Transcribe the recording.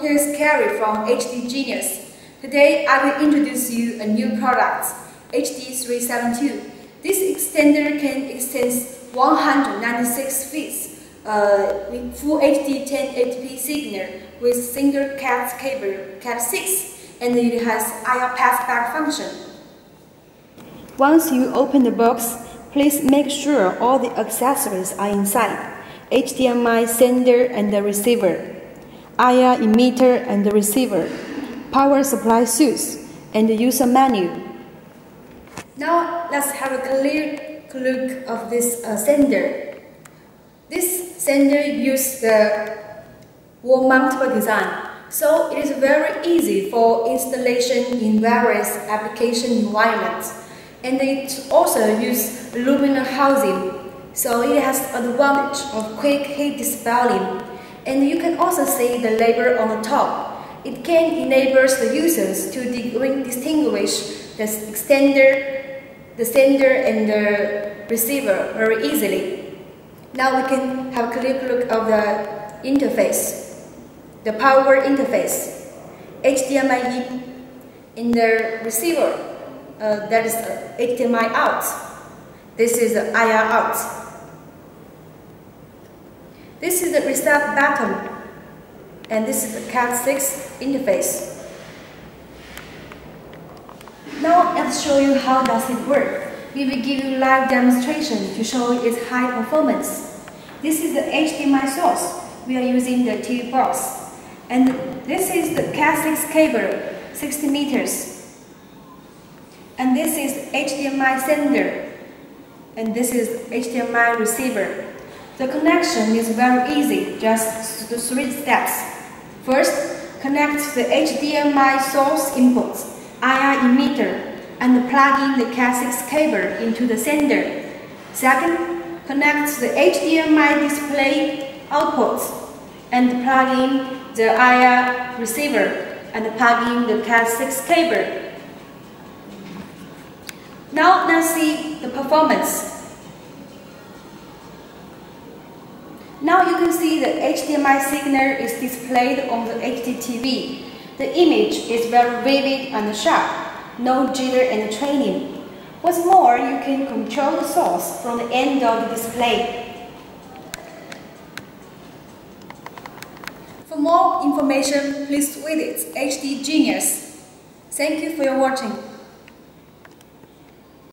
here's Carrie from HD Genius. Today I will introduce you a new product, HD372. This extender can extend 196 feet uh, with Full HD 1080p signal with single Cat cable Cat6 and it has IR passback function. Once you open the box, please make sure all the accessories are inside. HDMI sender and the receiver, IR emitter and the receiver, power supply switch, and the user menu. Now let's have a clear look of this uh, sender. This sender uses the wall mountable design, so it is very easy for installation in various application environments. And it also uses aluminum housing so it has advantage of quick heat dispelling. And you can also see the label on the top. It can enable the users to distinguish the extender, the sender, and the receiver very easily. Now we can have a quick look of the interface, the power interface, HDMI in, in the receiver, uh, that is HDMI out. This is IR out. This is the reset button, and this is the Cat6 interface. Now let's show you how does it work. We will give you live demonstration to show its high performance. This is the HDMI source. We are using the TV box. And this is the Cat6 cable, 60 meters. And this is HDMI sender. And this is HDMI receiver. The connection is very easy, just three steps. First, connect the HDMI source input, IR emitter, and plug in the Cat6 cable into the sender. Second, connect the HDMI display output and plug in the IR receiver and plug in the Cat6 cable. Now let's see the performance. Now you can see the HDMI signal is displayed on the HDTV. The image is very vivid and sharp, no jitter and trailing. What's more, you can control the source from the end of the display. For more information, please visit HD Genius. Thank you for your watching.